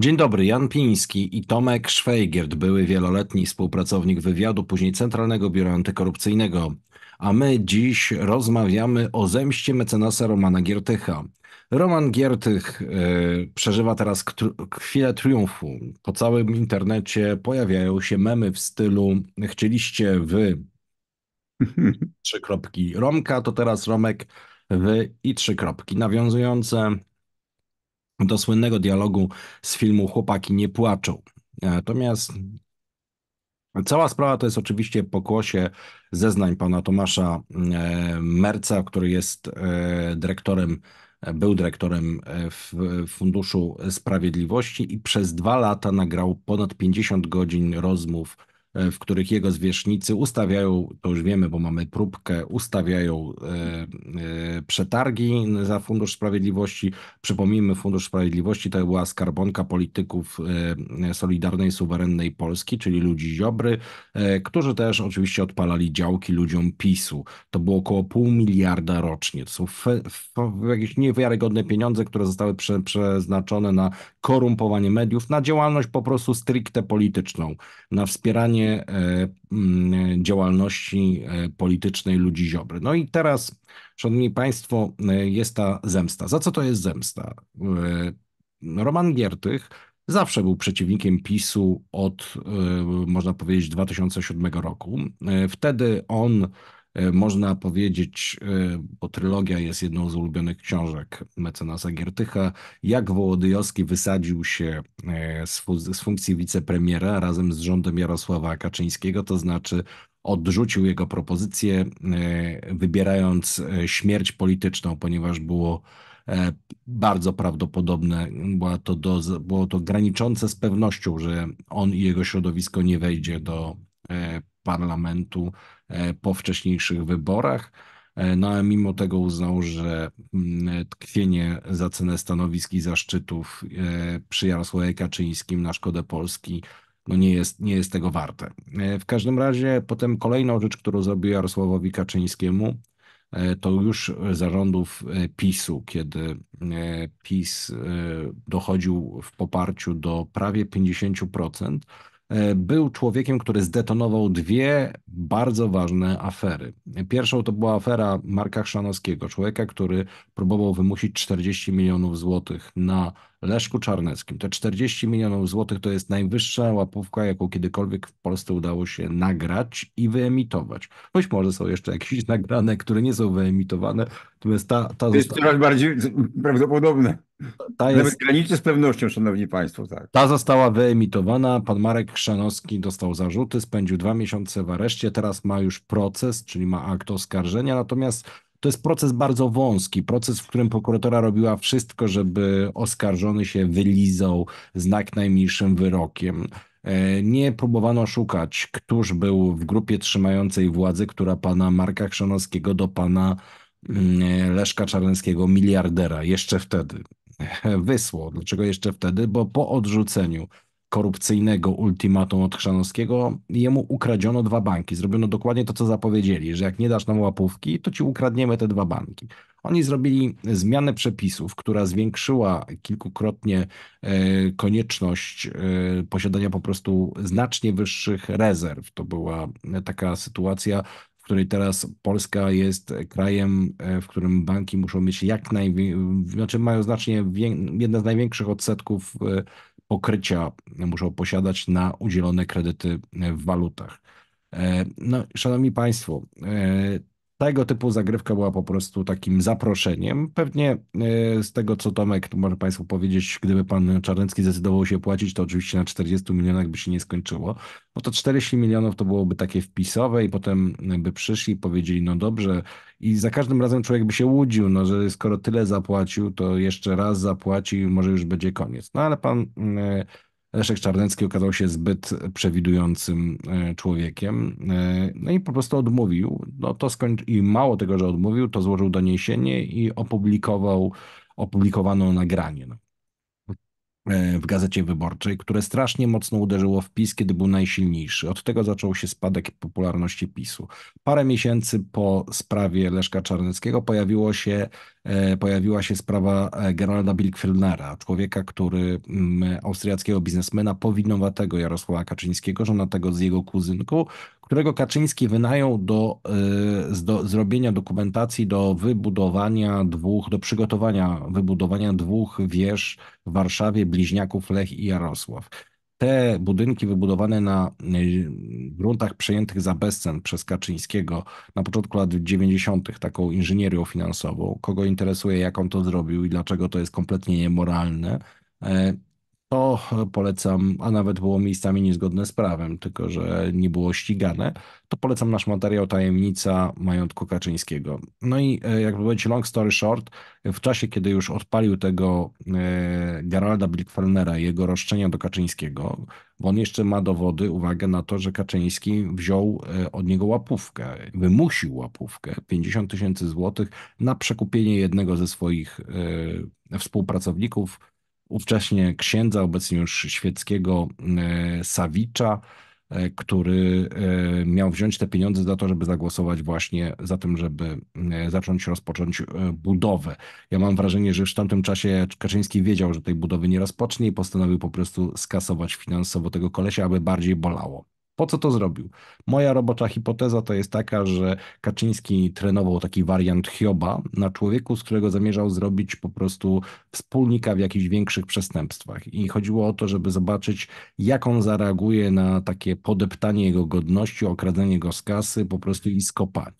Dzień dobry, Jan Piński i Tomek Szwejgiert, były wieloletni współpracownik wywiadu, później Centralnego Biura Antykorupcyjnego. A my dziś rozmawiamy o zemście mecenasa Romana Giertycha. Roman Giertych e, przeżywa teraz chwilę triumfu. Po całym internecie pojawiają się memy w stylu chcieliście wy trzy kropki Romka, to teraz Romek wy i trzy kropki, nawiązujące do słynnego dialogu z filmu Chłopaki nie płaczą. Natomiast cała sprawa to jest oczywiście pokłosie zeznań pana Tomasza e, Merca, który jest e, dyrektorem, był dyrektorem e, Funduszu Sprawiedliwości i przez dwa lata nagrał ponad 50 godzin rozmów E, w których jego zwierzchnicy ustawiają, to już wiemy, bo mamy próbkę, ustawiają e, e, przetargi za Fundusz Sprawiedliwości. Przypomnijmy, Fundusz Sprawiedliwości to była skarbonka polityków Solidarnej, Suwerennej Polski, czyli ludzi Ziobry, którzy też oczywiście odpalali działki ludziom PiSu. To było około pół miliarda rocznie. To są jakieś niewiarygodne pieniądze, które zostały prze, przeznaczone na korumpowanie mediów, na działalność po prostu stricte polityczną, na wspieranie E, mm, działalności e, politycznej ludzi Ziobry. No i teraz, szanowni państwo, e, jest ta zemsta. Za co to jest zemsta? Roman Giertych zawsze był przeciwnikiem PiSu od, można powiedzieć, 2007 roku. Wtedy on można powiedzieć, e, bo trylogia jest jedną z ulubionych książek mecenasa Giertycha, jak Wołodyjowski wysadził się e, z, funkcji wicepremiera razem z rządem Jarosława Kaczyńskiego, to znaczy odrzucił jego propozycję, wybierając śmierć polityczną, ponieważ było bardzo prawdopodobne, było to, do, było to graniczące z pewnością, że on i jego środowisko nie wejdzie do parlamentu. e, po wcześniejszych wyborach. E, no ale mimo tego uznał, że mm, tkwienie za cenę stanowisk i zaszczytów e, przy Jarosławie Kaczyńskim na szkodę Polski no nie jest, nie jest tego warte. W każdym razie potem kolejną rzecz, którą zrobił Jarosławowi Kaczyńskiemu, to już zarządów PiSu, kiedy PiS dochodził w poparciu do prawie 50%, E, był człowiekiem, który zdetonował dwie bardzo ważne afery. Pierwszą to była afera Marka Chrzanowskiego, człowieka, który próbował wymusić 40 milionów złotych na Leszku Czarneckim. Te 40 milionów złotych to jest najwyższa łapówka, jaką kiedykolwiek w Polsce udało się nagrać i wyemitować. Być może są jeszcze jakieś nagrane, które nie są wyemitowane, natomiast ta... ta to jest została... coraz bardziej prawdopodobne. Ta Nawet jest... graniczy z pewnością, szanowni państwo. Tak. Ta została wyemitowana, pan Marek Chrzanowski dostał zarzuty, spędził dwa miesiące w areszcie, teraz ma już proces, czyli ma akt oskarżenia, natomiast to jest proces bardzo wąski, proces, w którym prokuratora robiła wszystko, żeby oskarżony się wylizał z jak najmniejszym wyrokiem. E, nie próbowano szukać, któż był w grupie trzymającej władzy, która pana Marka Chrzanowskiego do pana mm, Leszka Czarneckiego, miliardera, jeszcze wtedy wysłał. Dlaczego jeszcze wtedy? Bo po odrzuceniu korupcyjnego ultimatum od Chrzanowskiego, jemu ukradziono dwa banki. Zrobiono dokładnie to, co zapowiedzieli, że jak nie dasz nam łapówki, to ci ukradniemy te dwa banki. Oni zrobili zmianę przepisów, która zwiększyła kilkukrotnie e, konieczność e, posiadania po prostu znacznie wyższych rezerw. To była taka sytuacja, w której teraz Polska jest krajem, e, w którym banki muszą mieć jak najwięcej, znaczy mają znacznie jedne z największych odsetków pokrycia muszą posiadać na udzielone kredyty w walutach. E, no, szanowni Państwo, e, tego typu zagrywka była po prostu takim zaproszeniem. Pewnie e, z tego, co Tomek może Państwu powiedzieć, gdyby pan Czarnecki zdecydował się płacić, to oczywiście na 40 milionach by się nie skończyło. No to 40 milionów to byłoby takie wpisowe i potem by przyszli i powiedzieli, no dobrze, i za każdym razem człowiek by się łudził, no, że skoro tyle zapłacił, to jeszcze raz zapłaci i może już będzie koniec. No ale pan e, Leszek Czarnecki okazał się zbyt przewidującym e, człowiekiem. E, no i po prostu odmówił. No to skończy... I mało tego, że odmówił, to złożył doniesienie i opublikował, opublikowano nagranie. No. W Gazecie Wyborczej, które strasznie mocno uderzyło w PiS, kiedy był najsilniejszy. Od tego zaczął się spadek popularności PiSu. Parę miesięcy po sprawie Leszka Czarneckiego pojawiło się, pojawiła się sprawa Geralda Bilkfeldnera, człowieka, który austriackiego biznesmena powinowatego Jarosława Kaczyńskiego, żonatego z jego kuzynką, którego Kaczyński wynajął do, y, do zrobienia dokumentacji do wybudowania dwóch, do przygotowania wybudowania dwóch wież w Warszawie, bliźniaków Lech i Jarosław. Te budynki wybudowane na y, gruntach przejętych za bezcen przez Kaczyńskiego na początku lat 90., taką inżynierią finansową, kogo interesuje, jak on to zrobił i dlaczego to jest kompletnie niemoralne, e, to polecam, a nawet było miejscami niezgodne z prawem, tylko że nie było ścigane, to polecam nasz materiał Tajemnica Majątku Kaczyńskiego. No i e, jakby powiedzieć long story short, w czasie, kiedy już odpalił tego e, Geralda Blickfellnera i jego roszczenia do Kaczyńskiego, bo on jeszcze ma dowody, uwagę na to, że Kaczyński wziął e, od niego łapówkę, wymusił łapówkę 50 tysięcy złotych na przekupienie jednego ze swoich współpracowników ówcześnie księdza, obecnie już świeckiego e, Sawicza, e, który e, miał wziąć te pieniądze za to, żeby zagłosować właśnie za tym, żeby zacząć rozpocząć budowę. Ja mam wrażenie, że już w tamtym czasie Kaczyński wiedział, że tej budowy nie rozpocznie i postanowił po prostu skasować finansowo tego kolesia, aby bardziej bolało. Po co to zrobił? Moja robocza hipoteza to jest taka, że Kaczyński trenował taki wariant Hioba na człowieku, z którego zamierzał zrobić po prostu wspólnika w jakichś większych przestępstwach. I chodziło o to, żeby zobaczyć, jak on zareaguje na takie podeptanie jego godności, okradzenie go z kasy, po prostu i skopanie.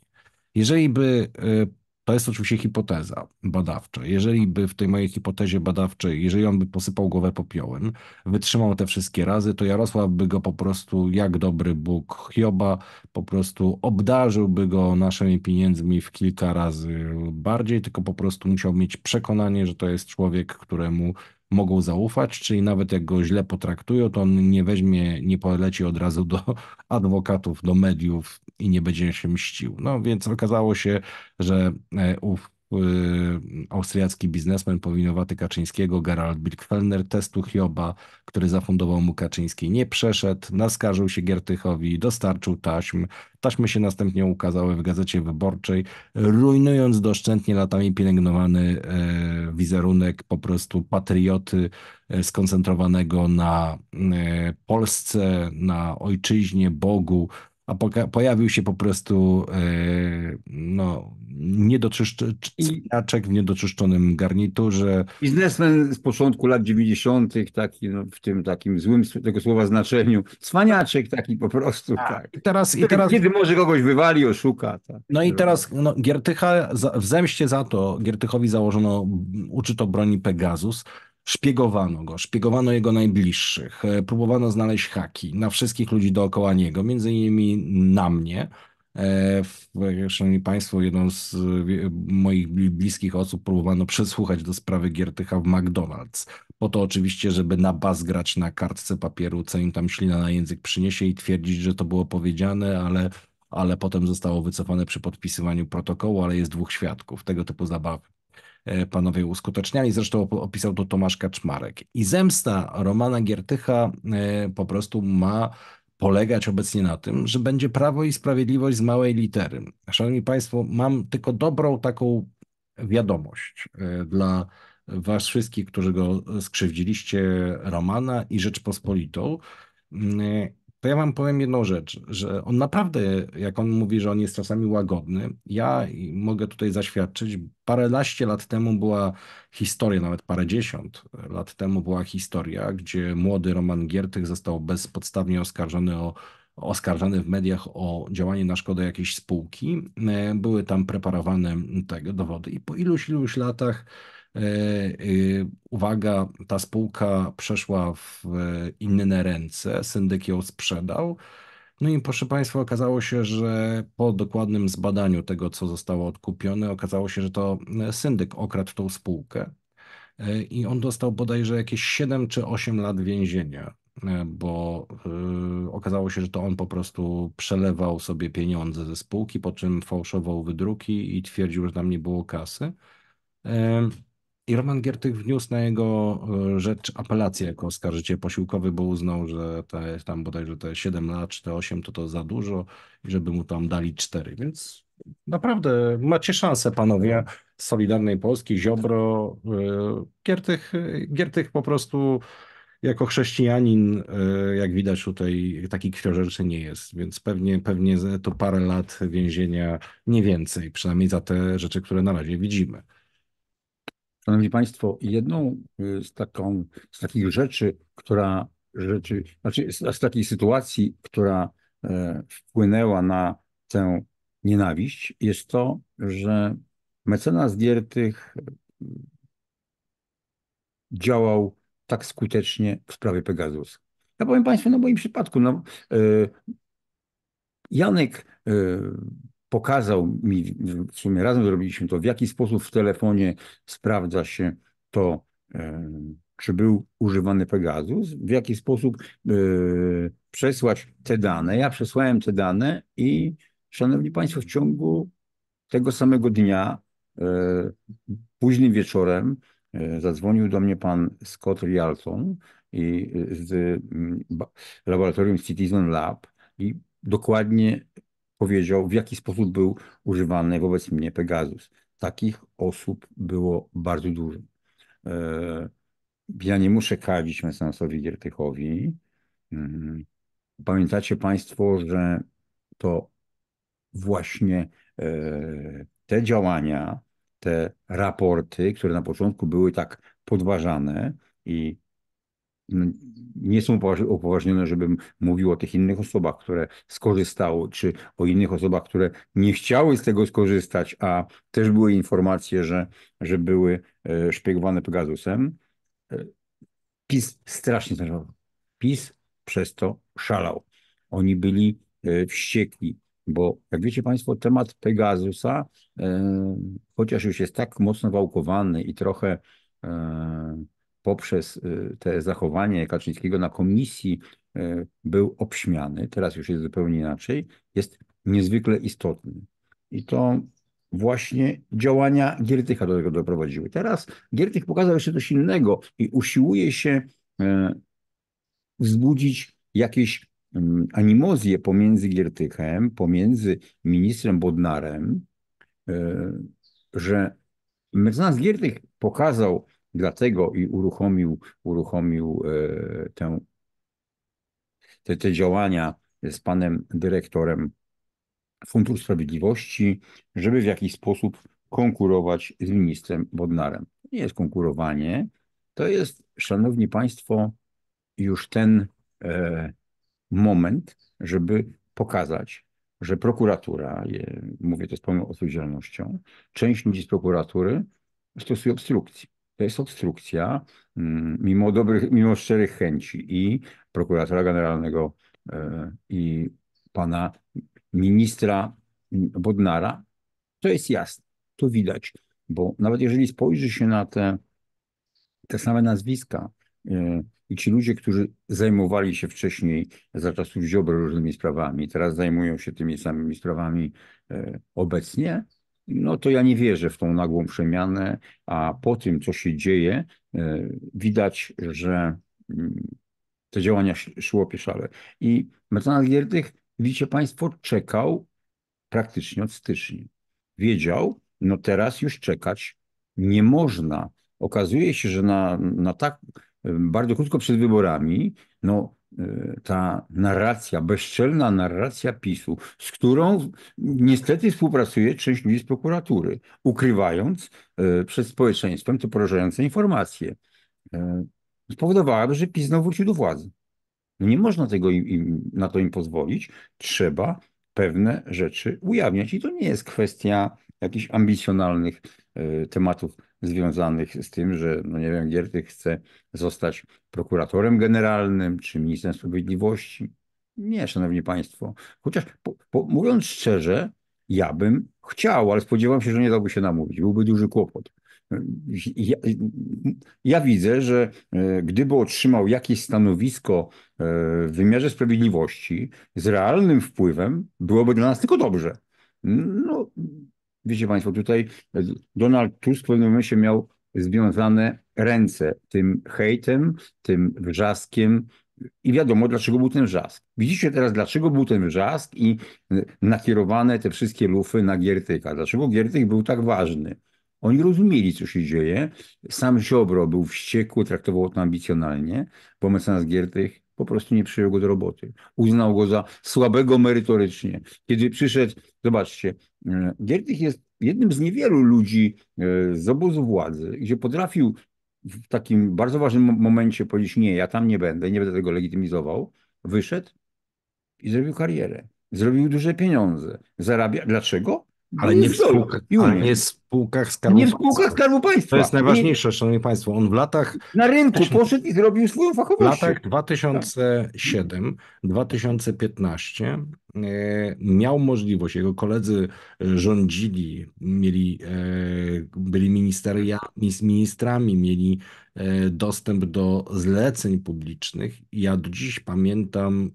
Jeżeli by y, to jest oczywiście hipoteza badawcza. Jeżeli by w tej mojej hipotezie badawczej, jeżeli on by posypał głowę popiołem, wytrzymał te wszystkie razy, to Jarosław by go po prostu, jak dobry Bóg Hioba, po prostu obdarzyłby go naszymi pieniędzmi w kilka razy bardziej, tylko po prostu musiał mieć przekonanie, że to jest człowiek, któremu mogą zaufać, czyli nawet jak go źle potraktują, to on nie weźmie, nie poleci od razu do adwokatów, do mediów i nie będzie się mścił. No więc okazało się, że e, ów austriacki biznesmen powinowaty Kaczyńskiego, Gerald Birkfellner, testu Hioba, który zafundował mu Kaczyński, nie przeszedł, naskarżył się Giertychowi, dostarczył taśm. Taśmy się następnie ukazały w Gazecie Wyborczej, rujnując doszczętnie latami pielęgnowany e, wizerunek po prostu patrioty skoncentrowanego na Polsce, na ojczyźnie, Bogu, a pojawił się po prostu e, no, niedoczyszczaczek w niedoczyszczonym garniturze. Biznesmen z początku lat 90., taki, no, w tym takim złym tego słowa znaczeniu. Cwaniaczek taki po prostu. A, tak. I teraz, i teraz... Kiedy może kogoś wywali, oszuka. Tak. No i teraz no, Giertycha, w zemście za to Giertychowi założono uczyto broni Pegasus, Szpiegowano go, szpiegowano jego najbliższych, e, próbowano znaleźć haki na wszystkich ludzi dookoła niego, między innymi na mnie. E, szanowni Państwo, jedną z moich bliskich osób próbowano przesłuchać do sprawy Giertycha w McDonald's. Po to oczywiście, żeby na bas grać na kartce papieru, co im tam ślina na język przyniesie i twierdzić, że to było powiedziane, ale, ale potem zostało wycofane przy podpisywaniu protokołu, ale jest dwóch świadków, tego typu zabawy. E, panowie uskuteczniali. Zresztą opisał to Tomasz Kaczmarek. I zemsta Romana Giertycha e, po prostu ma polegać obecnie na tym, że będzie prawo i sprawiedliwość z małej litery. Szanowni Państwo, mam tylko dobrą taką wiadomość e, dla Was wszystkich, którzy go skrzywdziliście, Romana i Rzeczpospolitą to ja wam powiem jedną rzecz, że on naprawdę, jak on mówi, że on jest czasami łagodny, ja mogę tutaj zaświadczyć, paręnaście lat temu była historia, nawet parę dziesiąt lat temu była historia, gdzie młody Roman Giertych został bezpodstawnie oskarżony o oskarżany w mediach o działanie na szkodę jakiejś spółki. Były tam preparowane tego dowody i po iluś, iluś latach E, e, uwaga, ta spółka przeszła w inne ręce, syndyk ją sprzedał. No i proszę Państwa, okazało się, że po dokładnym zbadaniu tego, co zostało odkupione, okazało się, że to syndyk okradł tą spółkę e, i on dostał bodajże jakieś 7 czy 8 lat więzienia, bo okazało się, że to on po prostu przelewał sobie pieniądze ze spółki, po czym fałszował wydruki i twierdził, że tam nie było kasy. I Roman Giertych wniósł na jego e, rzecz apelację jako oskarżyciel posiłkowy, bo uznał, że te, tam bodajże te 7 lat czy te 8 to to za dużo i żeby mu tam dali 4. Więc naprawdę macie szansę, panowie z Solidarnej Polski, Ziobro. e, Giertych, Giertych po prostu jako chrześcijanin, e, jak widać tutaj, taki krwiożerczy nie jest, więc pewnie, pewnie to parę lat więzienia, nie więcej, przynajmniej za te rzeczy, które na razie widzimy. Szanowni Państwo, jedną y, z, taką, z takich rzeczy, która rzeczy, znaczy z, takiej sytuacji, która e, wpłynęła na tę nienawiść, jest to, że mecenas Giertych y, działał tak skutecznie w sprawie Pegasus. Ja powiem Państwu, na moim przypadku, no, y, Janek pokazał mi, w sumie razem zrobiliśmy to, w jaki sposób w telefonie sprawdza się to, e, czy był używany Pegasus, w jaki sposób e, przesłać te dane. Ja przesłałem te dane i, szanowni państwo, w ciągu tego samego dnia, e, późnym wieczorem, zadzwonił do mnie pan Scott Rialton i z laboratorium Citizen Lab i dokładnie powiedział, w jaki sposób był używany wobec mnie Pegasus. Takich osób było bardzo dużo. E, ja nie muszę kardzić mecenasowi Giertychowi. Mhm. Pamiętacie Państwo, że to właśnie e, te działania, te raporty, które na początku były tak podważane i nie są upoważnione, żebym mówił o tych innych osobach, które skorzystały, czy o innych osobach, które nie chciały z tego skorzystać, a też były informacje, że, że były e, szpiegowane Pegasusem. E, PiS strasznie zależał. PiS przez to szalał. Oni byli e, wściekli, bo jak wiecie Państwo, temat Pegasusa, chociaż już jest tak mocno wałkowany i trochę poprzez y, te zachowanie Kaczyńskiego na komisji y, był obśmiany, teraz już jest zupełnie inaczej, jest niezwykle istotny. I to właśnie działania Giertycha do tego doprowadziły. Teraz Giertych pokazał jeszcze coś innego i usiłuje się y, wzbudzić jakieś mm, animozje pomiędzy Giertychem, pomiędzy ministrem Bodnarem, że mecenas Giertych pokazał Dlatego i uruchomił, uruchomił e, tę, te, te działania z panem dyrektorem Funduszu Sprawiedliwości, żeby w jakiś sposób konkurować z ministrem Bodnarem. Nie jest konkurowanie, to jest, szanowni państwo, już ten e, moment, żeby pokazać, że prokuratura, mówię to z pełną odpowiedzialnością, część ludzi z prokuratury stosuje obstrukcji to jest obstrukcja, mm, mimo dobrych, mimo szczerych chęci i prokuratora generalnego e, i pana ministra Bodnara, to jest jasne, to widać, bo nawet jeżeli spojrzy się na te, te same nazwiska e, i ci ludzie, którzy zajmowali się wcześniej za czasów Ziobry różnymi sprawami, teraz zajmują się tymi samymi sprawami e, obecnie, no to ja nie wierzę w tą nagłą przemianę, a po tym, co się dzieje, e, widać, że mm, te działania szło pieszale. I mecenas Giertych, widzicie Państwo, czekał praktycznie od stycznia. Wiedział, no teraz już czekać nie można. Okazuje się, że na, na tak e, bardzo krótko przed wyborami, no ta narracja, bezczelna narracja PiSu, z którą niestety współpracuje część ludzi z prokuratury, ukrywając y, przed społeczeństwem te porażające informacje, y, spowodowałaby, że PiS znowu wrócił do władzy. No nie można tego im, im, na to im pozwolić. Trzeba pewne rzeczy ujawniać. I to nie jest kwestia jakichś ambicjonalnych tematów związanych z tym, że, no nie wiem, Giertych chce zostać prokuratorem generalnym czy ministrem sprawiedliwości. Nie, szanowni państwo. Chociaż po, po, mówiąc szczerze, ja bym chciał, ale spodziewam się, że nie dałby się namówić. Byłby duży kłopot. Ja, ja, widzę, że e, gdyby otrzymał jakieś stanowisko e, w wymiarze sprawiedliwości z realnym wpływem, byłoby dla nas tylko dobrze. No, Wiecie Państwo, tutaj Donald Tusk w pewnym momencie miał związane ręce tym hejtem, tym wrzaskiem. I wiadomo, dlaczego był ten wrzask. Widzicie teraz, dlaczego był ten wrzask i nakierowane te wszystkie lufy na Giertyka. Dlaczego Giertyk był tak ważny? Oni rozumieli, co się dzieje. Sam Ziobro był wściekły, traktował to ambicjonalnie, bo mecenas Giertych po prostu nie przyjął go do roboty. Uznał go za słabego merytorycznie. Kiedy przyszedł, zobaczcie, e, Giertych jest jednym z niewielu ludzi e, z obozu władzy, gdzie potrafił w takim bardzo ważnym momencie powiedzieć, nie, ja tam nie będę, nie będę tego legitymizował, wyszedł i zrobił karierę. Zrobił duże pieniądze. Zarabia. Dlaczego? Ale nie, w spółkach, ale nie w spółkach Skarbu Nie w spółkach Skarbu Państwa. To jest najważniejsze, nie... Szanowni Państwo. On w latach... Na rynku poszedł i zrobił swoją fachowość. W latach 2007-2015 e, miał możliwość, jego koledzy rządzili, mieli, e, byli ministeria, ministrami, mieli e, dostęp do zleceń publicznych. Ja do dziś pamiętam,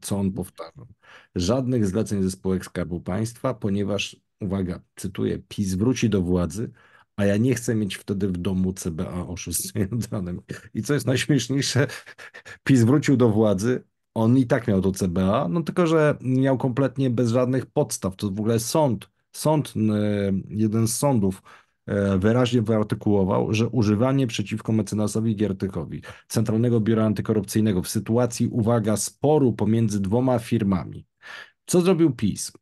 co on powtarzał. Żadnych zleceń ze spółek Skarbu Państwa, ponieważ uwaga, cytuję, PiS wróci do władzy, a ja nie chcę mieć wtedy w domu CBA oszustw jądranym. I co jest najśmieszniejsze, PiS wrócił do władzy, on i tak miał to CBA, no tylko, że miał kompletnie bez żadnych podstaw. To w ogóle sąd, sąd, jeden z sądów e, wyraźnie wyartykułował, że używanie przeciwko mecenasowi Giertychowi Centralnego Biura Antykorupcyjnego w sytuacji, uwaga, sporu pomiędzy dwoma firmami, co zrobił PiS?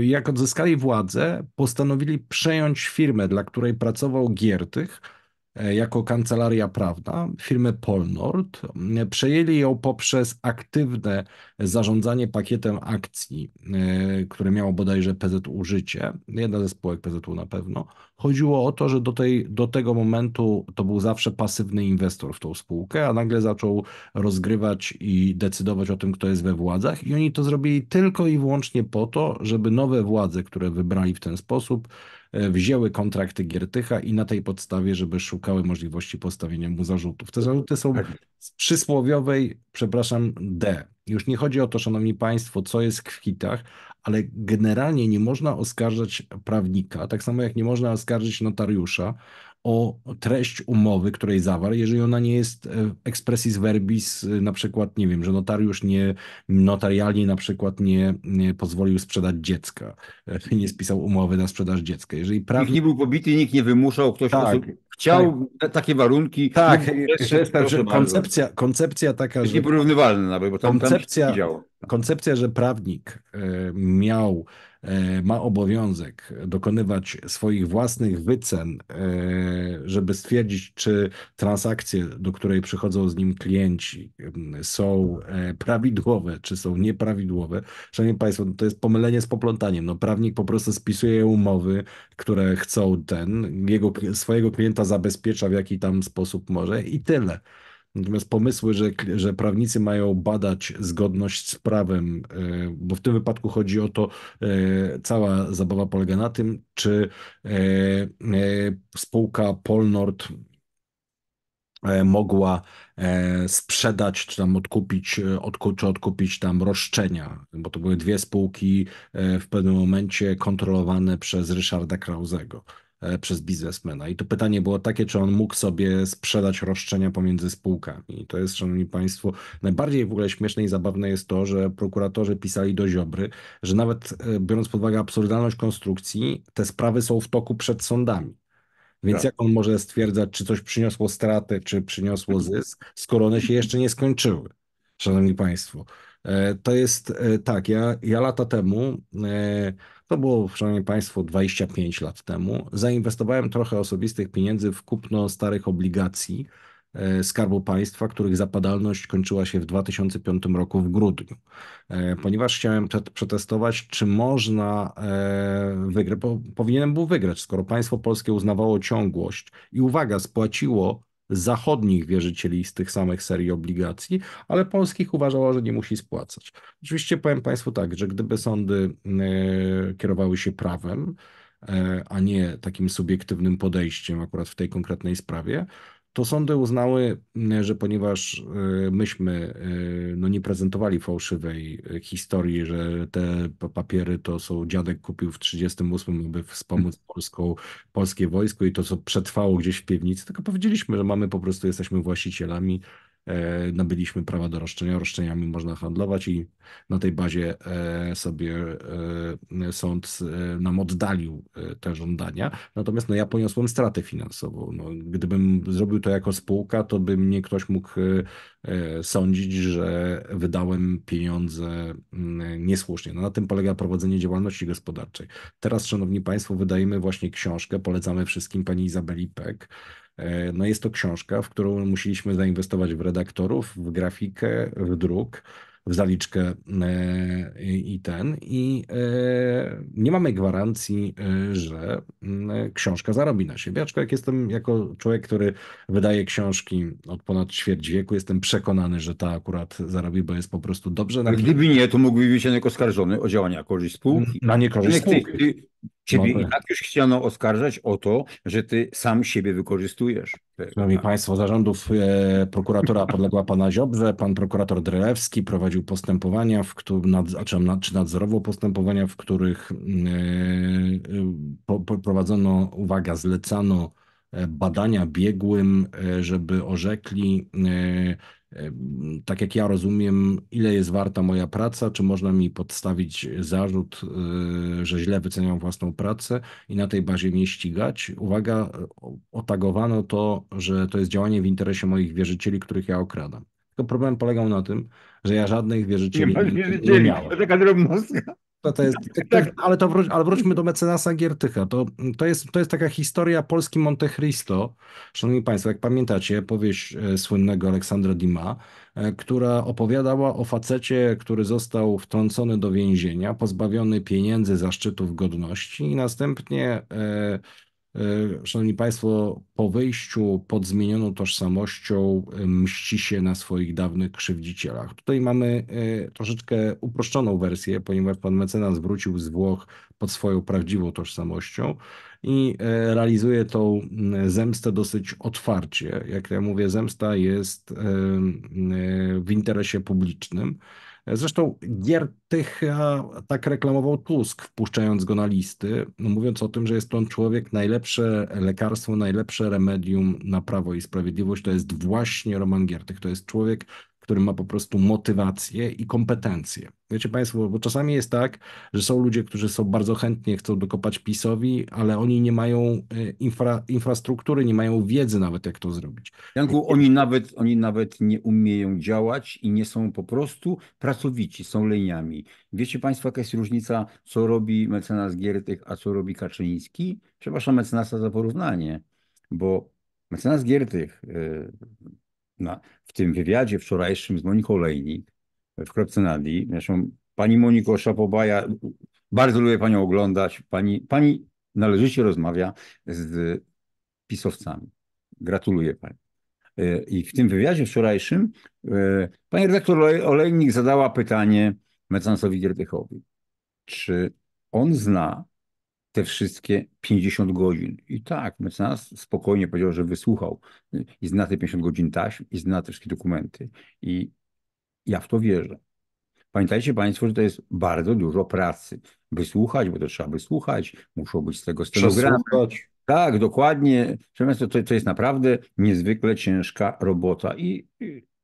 Jak odzyskali władzę, postanowili przejąć firmę, dla której pracował Giertych, E, jako kancelaria prawna firmy Polnord. Przejęli ją poprzez aktywne zarządzanie pakietem akcji, e, które miało bodajże PZU Życie, jedna ze spółek PZU na pewno. Chodziło o to, że do, tej, do tego momentu to był zawsze pasywny inwestor w tą spółkę, a nagle zaczął rozgrywać i decydować o tym, kto jest we władzach i oni to zrobili tylko i wyłącznie po to, żeby nowe władze, które wybrali w ten sposób, E, wzięły kontrakty Giertycha i na tej podstawie, żeby szukały możliwości postawienia mu zarzutów. Te zarzuty są z przysłowiowej, przepraszam, D. Już nie chodzi o to, szanowni państwo, co jest w hitach, ale generalnie nie można oskarżać prawnika, tak samo jak nie można oskarżyć notariusza o treść umowy, której zawarł, jeżeli ona nie jest e, expressis verbis, e, na przykład, nie wiem, że notariusz nie, notarialnie na przykład nie, nie pozwolił sprzedać dziecka, e, nie spisał umowy na sprzedaż dziecka. Jeżeli prawnik... Nikt nie był pobity, nikt nie wymuszał, ktoś tak, chciał tak. takie warunki. Tak, tak, że koncepcja, koncepcja taka, jest że... nieporównywalne nawet, bo tam, koncepcja, tam koncepcja, że prawnik miał ma obowiązek dokonywać swoich własnych wycen, e, żeby stwierdzić, czy transakcje, do której przychodzą z nim klienci, są e, prawidłowe, czy są nieprawidłowe. Szanowni Państwo, to jest pomylenie z poplątaniem. No, prawnik po prostu spisuje umowy, które chcą ten, jego, swojego klienta zabezpiecza w jaki tam sposób może i tyle. Natomiast pomysły, że, że prawnicy mają badać zgodność z prawem, e, bo w tym wypadku chodzi o to, e, cała zabawa polega na tym, czy e, spółka Polnord mogła sprzedać, czy tam odkupić, odku, czy odkupić tam roszczenia, bo to były dwie spółki w pewnym momencie kontrolowane przez Ryszarda Krauzego. E, przez biznesmena. I to pytanie było takie, czy on mógł sobie sprzedać roszczenia pomiędzy spółkami. I to jest, szanowni państwo, najbardziej w ogóle śmieszne i zabawne jest to, że prokuratorzy pisali do Ziobry, że nawet e, biorąc pod uwagę absurdalność konstrukcji, te sprawy są w toku przed sądami. Więc tak. jak on może stwierdzać, czy coś przyniosło stratę, czy przyniosło zysk, skoro one się jeszcze nie skończyły, szanowni państwo. E, to jest tak, ja, ja lata temu to było, szanowni państwo, 25 lat temu. Zainwestowałem trochę osobistych pieniędzy w kupno starych obligacji e, Skarbu Państwa, których zapadalność kończyła się w 2005 roku w grudniu. E, ponieważ chciałem przetestować, czy można e, wygrać, powinienem był wygrać, skoro państwo polskie uznawało ciągłość i uwaga, spłaciło zachodnich wierzycieli z tych samych serii obligacji, ale polskich uważała, że nie musi spłacać. Oczywiście powiem Państwu tak, że gdyby sądy e, kierowały się prawem, e, a nie takim subiektywnym podejściem akurat w tej konkretnej sprawie, to sądy uznały, że ponieważ myśmy no, nie prezentowali fałszywej historii, że te papiery to są dziadek kupił w 1938, aby wspomóc polską, polskie wojsko i to, co przetrwało gdzieś w piwnicy, tylko powiedzieliśmy, że mamy po prostu, jesteśmy właścicielami E, nabyliśmy prawa do roszczenia, roszczeniami można handlować i na tej bazie e, sobie e, sąd nam oddalił te żądania. Natomiast no, ja poniosłem stratę finansową. No, gdybym zrobił to jako spółka, to by mnie ktoś mógł sądzić, że wydałem pieniądze mm, niesłusznie. No, na tym polega prowadzenie działalności gospodarczej. Teraz, Szanowni Państwo, wydajemy właśnie książkę, polecamy wszystkim pani Izabeli Peck, E, no jest to książka, w którą musieliśmy zainwestować w redaktorów, w grafikę, w druk, w zaliczkę e, i ten. I e, nie mamy gwarancji, że książka zarobi na siebie. Aczkolwiek jestem jako człowiek, który wydaje książki od ponad ćwierć wieku, jestem przekonany, że ta akurat zarobi, bo jest po prostu dobrze. Ale gdyby nie, to mógłby być jednak oskarżony o działania korzyść spółki. Na niekorzyść spółki. Ciebie no i tak już chciano oskarżać o to, że ty sam siebie wykorzystujesz. Szanowni Państwo, zarządów e, prokuratura podległa pana Ziobrze. Pan prokurator Drelewski prowadził postępowania, w których, nad, czy, czy nadzorował postępowania, w których e, po, po, prowadzono, uwaga, zlecano e, badania biegłym, e, żeby orzekli e, tak jak ja rozumiem, ile jest warta moja praca, czy można mi podstawić zarzut, y, że źle wyceniam własną pracę i na tej bazie mnie ścigać. Uwaga, otagowano to, że to jest działanie w interesie moich wierzycieli, których ja okradam. Tylko problem polegał na tym, że ja żadnych wierzycieli nie, wierzycieli. nie miałem. Taka drobnostka. To, to jest, tak. ale, to wróć, ale wróćmy do mecenasa Giertycha. To, to, jest, to jest taka historia Polski Monte Cristo. Szanowni Państwo, jak pamiętacie, powieść e, słynnego Aleksandra Dima, e, która opowiadała o facecie, który został wtrącony do więzienia, pozbawiony pieniędzy, zaszczytów, godności i następnie E, szanowni Państwo, po wyjściu pod zmienioną tożsamością e, mści się na swoich dawnych krzywdzicielach. Tutaj mamy e, troszeczkę uproszczoną wersję, ponieważ pan mecenas wrócił z Włoch pod swoją prawdziwą tożsamością i realizuje tą zemstę dosyć otwarcie. Jak ja mówię, zemsta jest w interesie publicznym. Zresztą Giertych tak reklamował Tusk, wpuszczając go na listy, no mówiąc o tym, że jest to człowiek, najlepsze lekarstwo, najlepsze remedium na Prawo i Sprawiedliwość, to jest właśnie Roman Giertych. To jest człowiek, który ma po prostu motywację i kompetencje. Wiecie Państwo, bo czasami jest tak, że są ludzie, którzy są bardzo chętnie, chcą dokopać PiSowi, ale oni nie mają e, infra, infrastruktury, nie mają wiedzy nawet, jak to zrobić. Janku, oni nawet, oni nawet nie umieją działać i nie są po prostu pracowici, są leniami. Wiecie Państwo, jaka jest różnica, co robi mecenas Giertych, a co robi Kaczyński? Przepraszam mecenasa za porównanie, bo mecenas Giertych e, na, w tym wywiadzie wczorajszym z Moniką Lejnik w Kropce Nadi. Zresztą pani Moniko Szapobaja, bardzo lubię panią oglądać. Pani, pani należycie rozmawia z pisowcami. Gratuluję pani. E, I w tym wywiadzie wczorajszym e, pani redaktor Olejnik zadała pytanie mecenasowi Giertychowi, czy on zna te wszystkie 50 godzin. I tak, mecenas spokojnie powiedział, że wysłuchał i zna te 50 godzin taśm i zna te wszystkie dokumenty. I ja w to wierzę. Pamiętajcie Państwo, że to jest bardzo dużo pracy. Wysłuchać, bo to trzeba wysłuchać, muszą być z tego stenogramy. Tak, dokładnie. To, to jest naprawdę niezwykle ciężka robota i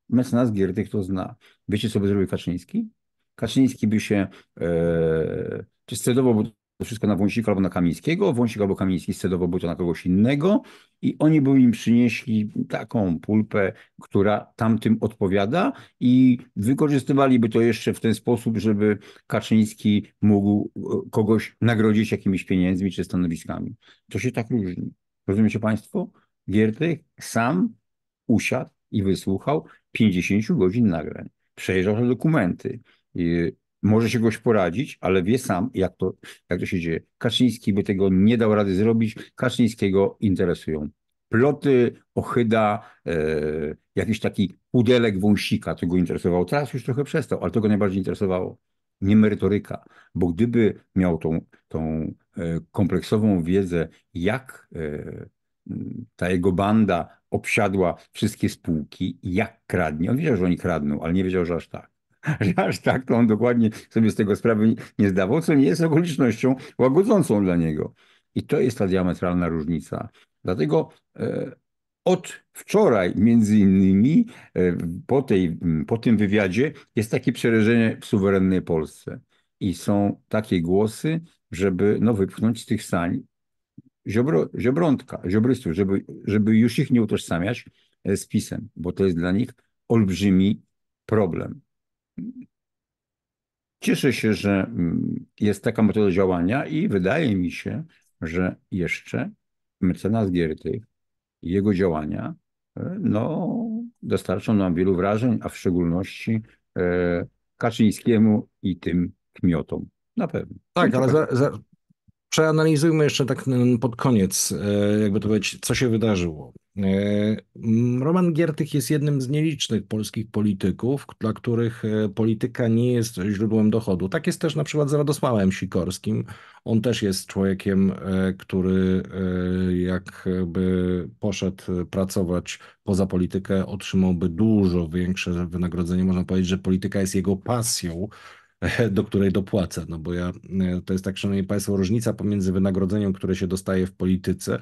mecenas Giertych to zna. Wiecie, co by zrobił Kaczyński? Kaczyński by się, e, czy scedował to wszystko na Wąsika albo na Kamińskiego, Wąsik albo Kamiński scedował to na kogoś innego i oni by im przynieśli taką pulpę, która tamtym odpowiada i wykorzystywaliby to jeszcze w ten sposób, żeby Kaczyński mógł e, kogoś nagrodzić jakimiś pieniędzmi czy stanowiskami. To się tak różni. Rozumiecie Państwo? Giertych sam usiadł i wysłuchał 50 godzin nagrań. Przejrzał te dokumenty może się goś poradzić, ale wie sam, jak to, jak to się dzieje. Kaczyński by tego nie dał rady zrobić. Kaczyńskiego interesują ploty, ochyda, e, jakiś taki pudelek wąsika, to go interesowało. Teraz już trochę przestał, ale to go najbardziej interesowało. Nie merytoryka, bo gdyby miał tą, tą e, kompleksową wiedzę, jak e, ta jego banda obsiadła wszystkie spółki, jak kradnie. On wiedział, że oni kradną, ale nie wiedział, że aż tak. Że aż tak, to on dokładnie sobie z tego sprawy nie zdawał, co nie jest okolicznością łagodzącą dla niego. I to jest ta diametralna różnica. Dlatego e, od wczoraj, między innymi, e, po, tej, po tym wywiadzie, jest takie przerażenie w suwerennej Polsce. I są takie głosy, żeby no, wypchnąć z tych sań ziobro, ziobrątka, ziobrystów, żeby, żeby już ich nie utożsamiać e, z PiSem, bo to jest dla nich olbrzymi problem. Cieszę się, że mm, jest taka metoda działania i wydaje mi się, że jeszcze mecenas Giertych i jego działania e, no, dostarczą nam wielu wrażeń, a w szczególności e, Kaczyńskiemu i tym kmiotom. Na pewno. Tak, ale za, za, przeanalizujmy jeszcze tak pod koniec, e, jakby to powiedzieć, co się wydarzyło. E, Roman Giertych jest jednym z nielicznych polskich polityków, dla których e, polityka nie jest źródłem dochodu. Tak jest też na przykład z Radosławem Sikorskim. On też jest człowiekiem, który jakby poszedł pracować poza politykę, otrzymałby dużo większe wynagrodzenie. Można powiedzieć, że polityka jest jego pasją do której dopłacę. No bo ja, to jest tak, szanowni państwo, różnica pomiędzy wynagrodzeniem, które się dostaje w polityce,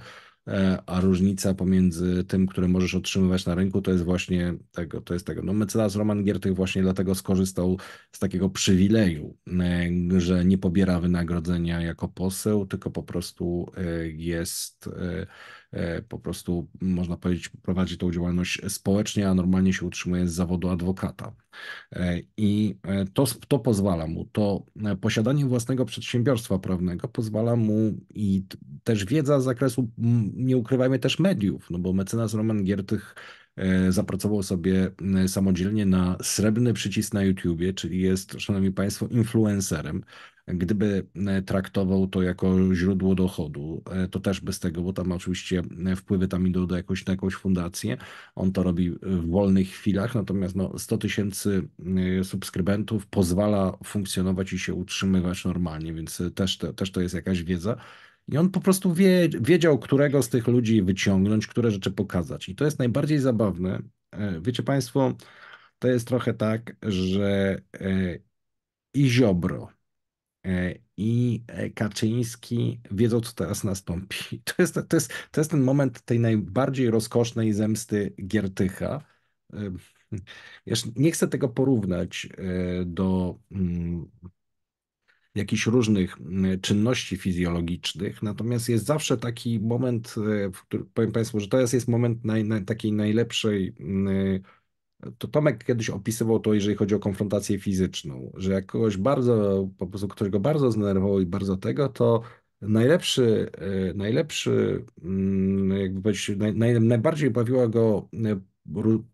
e, a różnica pomiędzy tym, które możesz otrzymywać na rynku, to jest właśnie tego, to jest tego. No mecenas Roman Giertych właśnie dlatego skorzystał z takiego przywileju, e, że nie pobiera wynagrodzenia jako poseł, tylko po prostu e, jest po prostu, można powiedzieć, prowadzi tą działalność społecznie, a normalnie się utrzymuje z zawodu adwokata. E, I e, to, to pozwala mu, to e, posiadanie własnego przedsiębiorstwa prawnego pozwala mu i też wiedza z zakresu, nie ukrywajmy też mediów, no bo mecenas Roman Giertych zapracował sobie samodzielnie na srebrny przycisk na YouTubie, czyli jest, szanowni państwo, influencerem. Gdyby e, traktował to jako źródło dochodu, e, to też bez tego, bo tam oczywiście e, wpływy tam idą do jakąś, na jakąś fundację. On to robi w wolnych chwilach, natomiast no, 100 tysięcy subskrybentów pozwala funkcjonować i się utrzymywać normalnie, więc też to, też to jest jakaś wiedza. I on po prostu wie, wiedział, którego z tych ludzi wyciągnąć, które rzeczy pokazać. I to jest najbardziej zabawne. Wiecie Państwo, to jest trochę tak, że i Ziobro, i e, Kaczyński wiedzą, co teraz nastąpi. To jest, to jest, to jest ten moment tej najbardziej rozkosznej zemsty Giertycha. E, nie chcę tego porównać do mm, jakichś różnych mm, czynności fizjologicznych, natomiast jest zawsze taki moment, w którym powiem Państwu, że jest, jest moment naj, naj, takiej najlepszej mm, to Tomek kiedyś opisywał to, jeżeli chodzi o konfrontację fizyczną, że jak kogoś bardzo, po prostu ktoś go bardzo zdenerwował i bardzo tego, to najlepszy, e, najlepszy, mm, jakby powiedzieć, naj, naj, najbardziej bawiła go e,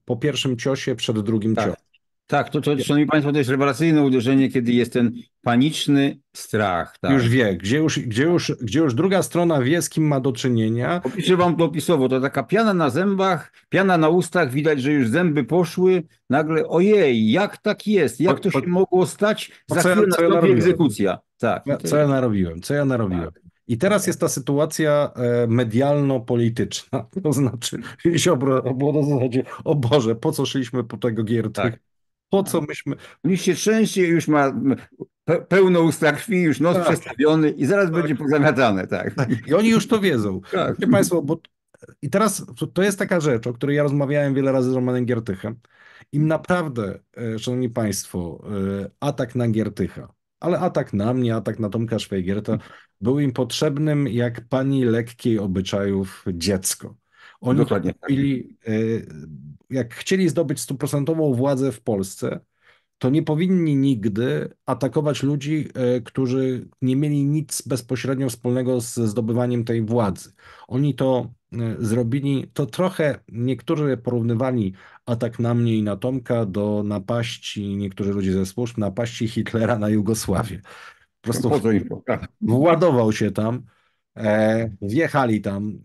po pierwszym ciosie przed drugim tak. ciosem. Tak, to, to, szanowni państwo, to jest rewelacyjne uderzenie, kiedy jest ten paniczny strach. Tak. Już wie, gdzie już, gdzie, już, gdzie już druga strona wie, z kim ma do czynienia. Opiszę wam to opisowo, to taka piana na zębach, piana na ustach, widać, że już zęby poszły, nagle ojej, jak tak jest, jak to się mogło stać, za chwilę nastąpi ja egzekucja. Tak. Co ja narobiłem, co ja narobiłem. Tak. I teraz jest ta sytuacja e, medialno-polityczna, to znaczy Ziobro było na zasadzie, o Boże, po co szliśmy po tego Giertych? Tak. Po co myśmy... Już się trzęsie, już ma pełno usta krwi, już nos tak. przestawiony i zaraz tak. będzie pozamiatane, tak. tak. I oni już to wiedzą. Tak. Wiecie Państwo, bo i teraz to jest taka rzecz, o której ja rozmawiałem wiele razy z Romanem Giertychem. Im naprawdę, e, szanowni państwo, e, atak na Giertycha, ale atak na mnie, atak na Tomka Szwajgierta był im potrzebnym jak pani lekkiej obyczajów dziecko. Oni Dokładnie. Chcieli, e, jak chcieli zdobyć stuprocentową władzę w Polsce, to nie powinni nigdy atakować ludzi, e, którzy nie mieli nic bezpośrednio wspólnego ze zdobywaniem tej władzy. Oni to e, zrobili, to trochę niektórzy porównywali atak na mnie i na Tomka do napaści, niektórzy ludzie ze służb, napaści Hitlera na Jugosławię. Po prostu władował się tam, wjechali tam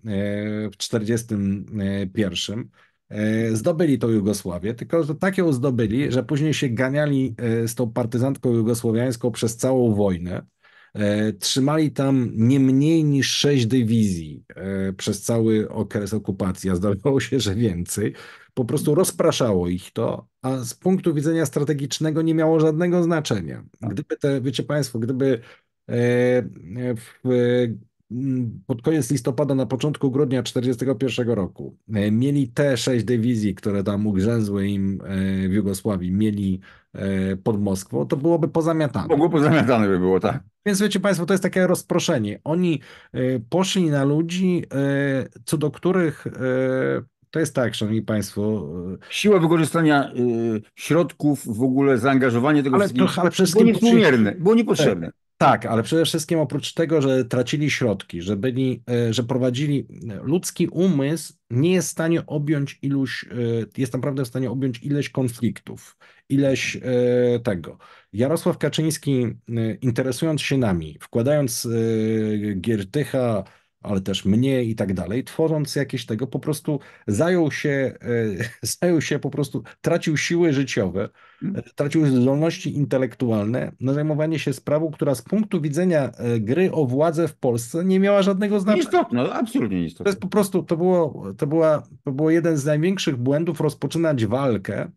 w 1941 E, zdobyli tą Jugosławię, tylko że tak ją zdobyli, że później się ganiali e, z tą partyzantką jugosłowiańską przez całą wojnę. E, Trzymali tam nie mniej niż sześć dywizji e, przez cały okres okupacji, a zdawało się, że więcej. Po prostu rozpraszało ich to, a z punktu widzenia strategicznego nie miało żadnego znaczenia. Gdyby te, wiecie Państwo, gdyby e, w, pod koniec listopada, na początku grudnia 1941 roku e, mieli te sześć dywizji, które tam ugrzęzły im e, w Jugosławii, mieli e, pod Moskwą, to byłoby pozamiatane. Mogło pozamiatane by było, tak. Więc wiecie Państwo, to jest takie rozproszenie. Oni poszli na ludzi, co do których to jest tak, Szanowni Państwo, Siła wykorzystania y, środków, w ogóle zaangażowanie tego Ale wszystkiego ale było niewspółmierne, było niepotrzebne. Tak, ale przede wszystkim oprócz tego, że tracili środki, że byli, e, że prowadzili, ludzki umysł nie jest w stanie objąć iluś, e, jest naprawdę w stanie objąć ileś konfliktów, ileś e, tego. Jarosław Kaczyński, e, interesując się nami, wkładając e, Giertycha, ale też mnie i tak dalej, tworząc jakieś tego, po prostu zajął się, e, zajął się po prostu, tracił siły życiowe, e, tracił zdolności intelektualne na zajmowanie się sprawą, która z punktu widzenia e, gry o władzę w Polsce nie miała żadnego znaczenia. Nieistotne, no, absolutnie To nieistotne. jest po prostu, to było, to była, to było jeden z największych błędów rozpoczynać walkę.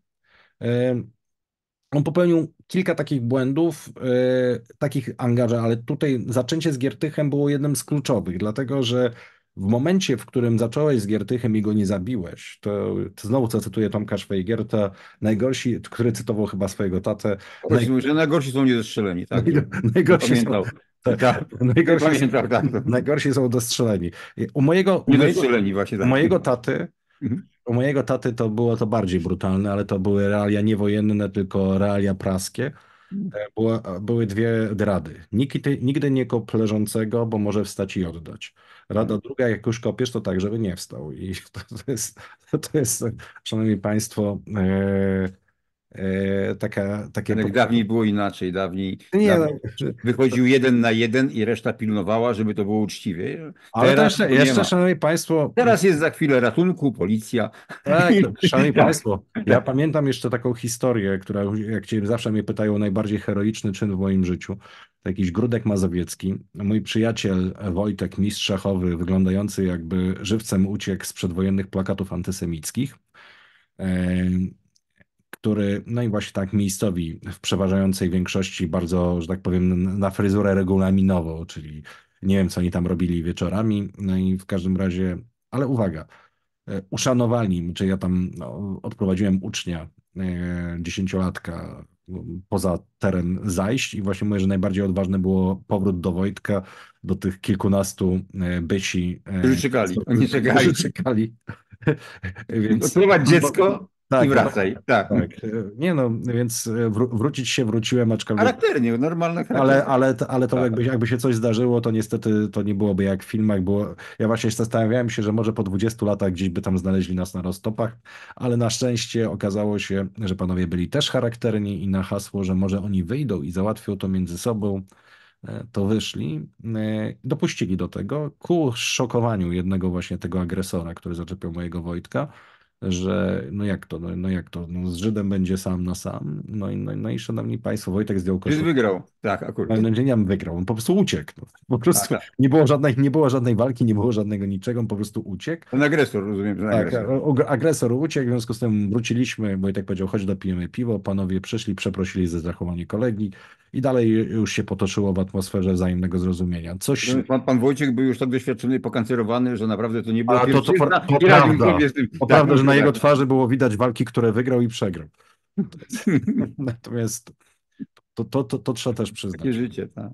On popełnił kilka takich błędów, e, takich angaża, ale tutaj zaczęcie z Giertychem było jednym z kluczowych, dlatego że w momencie, w którym zacząłeś z Giertychem i go nie zabiłeś, to, to znowu zacytuję Tomka Szwajgierta, najgorsi, który cytował chyba swojego tatę, Naj... Mówi, że najgorsi są niezestrzeleni, tak. najgorsi są, tak, Tak. najgorsi, Pamiętam, tak. najgorsi są dostrzeleni. U mojego, u mojego, właśnie, tak. mojego taty Mhm. U mojego taty to było to bardziej brutalne, ale to były realia nie wojenne, tylko realia praskie. E, Była, były dwie rady. Nigdy, nigdy nie kop leżącego, bo może wstać i oddać. Rada druga, jak już kopiesz, to tak, żeby nie wstał. I to, to jest, to jest, szanowni państwo, e, taka, takie... Ale dawniej było inaczej, dawniej, Nie, dawniej no, wychodził jeden na jeden i reszta pilnowała, żeby to było uczciwie. ale Teraz nie jeszcze szanowni państwo, Teraz jest za chwilę ratunku, policja. Tak, szanowni. Państwo, ja pamiętam jeszcze taką historię, która, jak cię zawsze mnie pytają, najbardziej heroiczny czyn w moim życiu. To jakiś Grudek Mazowiecki. Mój przyjaciel Wojtek, mistrz szachowy, wyglądający jakby żywcem uciekł z przedwojennych plakatów antysemickich, em, który, no i właśnie tak miejscowi w przeważającej większości bardzo, że tak powiem, na fryzurę regulaminową, czyli nie wiem, co oni tam robili wieczorami, no i w każdym razie, ale uwaga, e, uszanowali, czy ja tam no, odprowadziłem ucznia, e, dziesięciolatka no, poza teren zajść i właśnie mówię, że najbardziej odważne było powrót do Wojtka, do tych kilkunastu e, bysi. e, Którzy czekali, oni czekali. Czekali. Więc Odprowadź dziecko Tak, i wracaj. Tak. tak. Nie no, więc wró- wrócić się wróciłem, aczkolwiek Charakternie, normalne charakter. ale, ale, ale to Tak. jakby, jakby się coś zdarzyło, to niestety to nie byłoby jak w filmach. Było, ja właśnie zastanawiałem się, że może po 20 latach gdzieś by tam znaleźli nas na roztopach, ale na szczęście okazało się, że panowie byli też charakterni i na hasło, że może oni wyjdą i załatwią to między sobą, e, to wyszli, e, dopuścili do tego ku szokowaniu jednego właśnie tego agresora, który zaczepiał mojego Wojtka, że no jak to, no, no jak to, no z Żydem będzie sam na sam. No i, no, no i szanowni państwo, Wojtek zdjął Żyd koszulkę. wygrał. Tak, akurat. No, nie, nie wygrał, on po prostu uciekł. No. Po prostu Tak, nie było żadnej, nie było żadnej walki, nie było żadnego niczego, on po prostu uciekł. Ten agresor, rozumiem, że Tak, agresor. agresor uciekł, w związku z tym wróciliśmy, bo i tak powiedział, chodź dopijemy piwo, panowie przyszli, przeprosili za zachowanie kolegi i dalej już się potoczyło w atmosferze wzajemnego zrozumienia. Coś, Pan, pan Wojciech był już tak doświadczony i pokancerowany, że naprawdę to nie było A, to- to pra- to prawda. to prawda, że na jego twarzy było widać walki, które wygrał i przegrał. Natomiast to, to, to, to trzeba też przyznać. Takie życie, tak.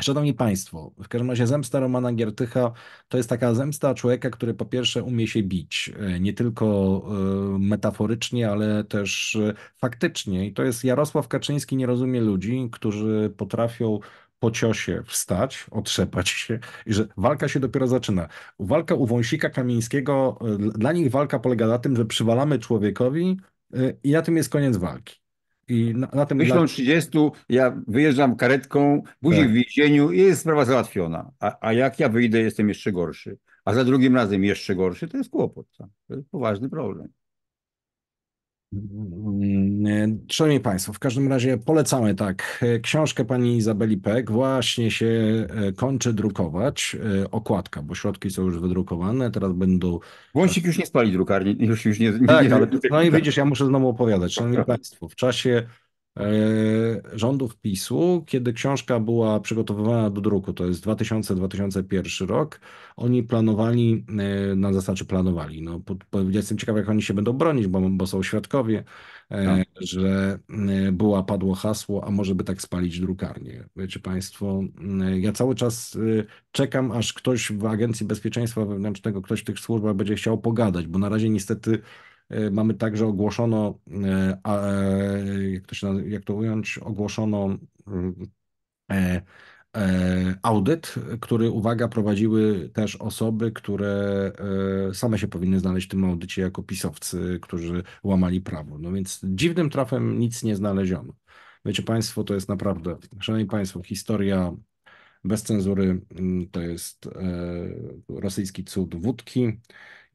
Szanowni Państwo, w każdym razie zemsta Romana Giertycha to jest taka zemsta człowieka, który po pierwsze umie się bić, e, nie tylko e, metaforycznie, ale też e, faktycznie. I to jest Jarosław Kaczyński nie rozumie ludzi, którzy potrafią po ciosie wstać, otrzepać się i że walka się dopiero zaczyna. Walka u Wąsika Kamińskiego, dla nich walka polega na tym, że przywalamy człowiekowi i na tym jest koniec walki. I na, na tym Myślą 30, ja wyjeżdżam karetką, buzik Tak. w więzieniu i jest sprawa załatwiona. A, a jak ja wyjdę, jestem jeszcze gorszy. A za drugim razem jeszcze gorszy, to jest kłopot. Tak? To jest poważny problem. Szanowni Państwo, w każdym razie polecamy tak. Książkę pani Izabeli Peck właśnie się e, kończy drukować. E, Okładka, bo środki są już wydrukowane, teraz będą. Wąsik już nie spali drukarni, już, już nie, nie, Tak, nie ale no i widzisz, ja muszę znowu opowiadać. Szanowni Państwo, w czasie rządów PiSu, kiedy książka była przygotowywana do druku, to jest 2000-2001 rok, oni planowali, e, na zasadzie planowali, no, jestem ciekaw, jak oni się będą bronić, bo, bo są świadkowie, e, No. że e, była, padło hasło, a może by tak spalić drukarnię. Wiecie Państwo, e, ja cały czas e, czekam, aż ktoś w Agencji Bezpieczeństwa Wewnętrznego, ktoś w tych służbach będzie chciał pogadać, bo na razie niestety e, mamy tak, że ogłoszono, e, e, jak to się, jak to ująć, ogłoszono e, audyt, który, uwaga, prowadziły też osoby, które same się powinny znaleźć w tym audycie jako pisowcy, którzy łamali prawo. No więc dziwnym trafem nic nie znaleziono. Wiecie Państwo, to jest naprawdę, Szanowni Państwo, historia bez cenzury to jest rosyjski cud wódki.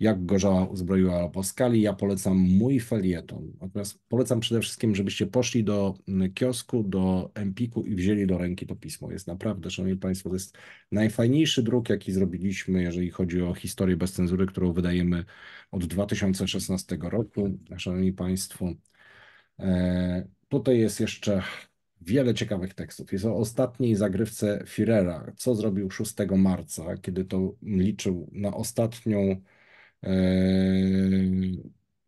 Jak gorzała uzbroiła Aposkali. Ja polecam mój felieton. Natomiast polecam przede wszystkim, żebyście poszli do mm, kiosku, do Empiku i wzięli do ręki to pismo. Jest naprawdę, szanowni państwo, to jest najfajniejszy druk, jaki zrobiliśmy, jeżeli chodzi o historię bez cenzury, którą wydajemy od 2016 roku. Szanowni państwo, e, tutaj jest jeszcze wiele ciekawych tekstów. Jest o ostatniej zagrywce Führera, co zrobił 6 marca, kiedy to liczył na ostatnią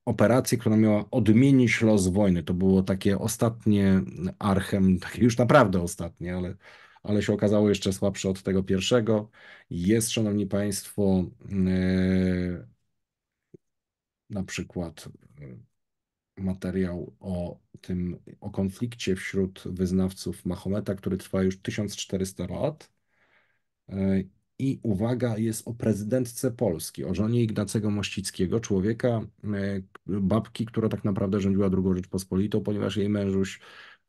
operację, która miała odmienić los wojny. To było takie ostatnie archem, takie już naprawdę ostatnie, ale, ale się okazało jeszcze słabsze od tego pierwszego. Jest, szanowni państwo, e, na przykład e, materiał o tym, o konflikcie wśród wyznawców Mahometa, który trwa już 1400 lat. I uwaga, jest o prezydentce Polski, o żonie Ignacego Mościckiego, człowieka, e, babki, która tak naprawdę rządziła II Rzeczpospolitą, ponieważ jej mężuś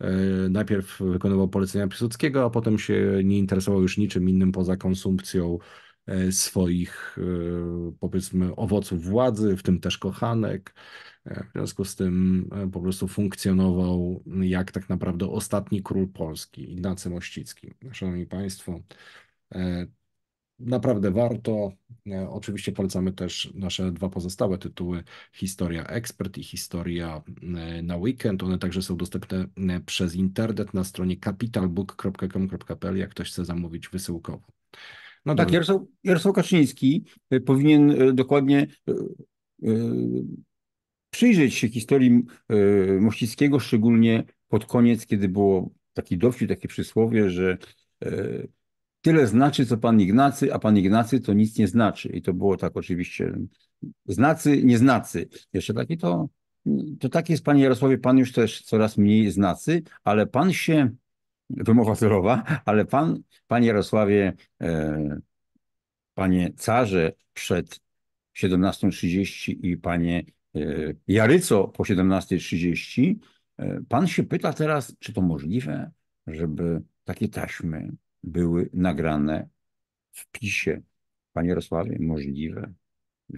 e, najpierw wykonywał polecenia Piłsudskiego, a potem się nie interesował już niczym innym poza konsumpcją e, swoich, powiedzmy, owoców władzy, w tym też kochanek. W związku z tym po prostu funkcjonował jak tak naprawdę ostatni król Polski, Ignacy Mościcki. Szanowni Państwo, naprawdę warto. E, Oczywiście polecamy też nasze dwa pozostałe tytuły, Historia Ekspert i Historia e, na weekend. One także są dostępne e, przez internet na stronie capitalbook.com.pl, jak ktoś chce zamówić wysyłkowo. No Tak. Jarosław, Jarosław Kaczyński powinien dokładnie przyjrzeć się historii Mościckiego, szczególnie pod koniec, kiedy było taki dowcip, takie przysłowie, że tyle znaczy, co pan Ignacy, a pan Ignacy to nic nie znaczy. I to było tak oczywiście znacy, nieznacy. Jeszcze taki to, to tak jest, panie Jarosławie, pan już też coraz mniej znacy, ale pan się, wymowa zerowa, ale pan, panie Jarosławie, e, panie carze przed 17.30 i panie e, Jaryco po 17.30, e, pan się pyta teraz, czy to możliwe, żeby takie taśmy były nagrane w PiSie. Panie Jarosławie, możliwe.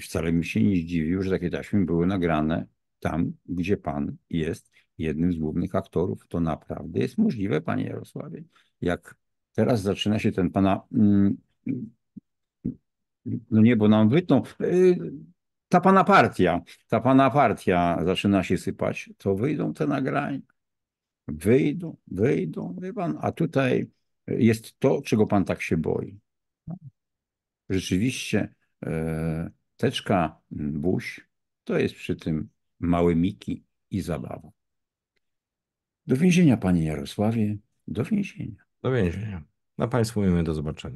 Wcale mi się nie zdziwił, że takie taśmy były nagrane tam, gdzie pan jest jednym z głównych aktorów. To naprawdę jest możliwe, panie Jarosławie. Jak teraz zaczyna się ten pana. mm, No nie, bo nam wytną. y, Ta pana partia, ta pana partia zaczyna się sypać, to wyjdą te nagrania. Wyjdą, wyjdą, wie pan, a tutaj jest to, czego pan tak się boi. Rzeczywiście e, teczka buź to jest przy tym małe miki i zabawa. Do więzienia, panie Jarosławie, do więzienia. Do więzienia. A Państwu mówimy do zobaczenia.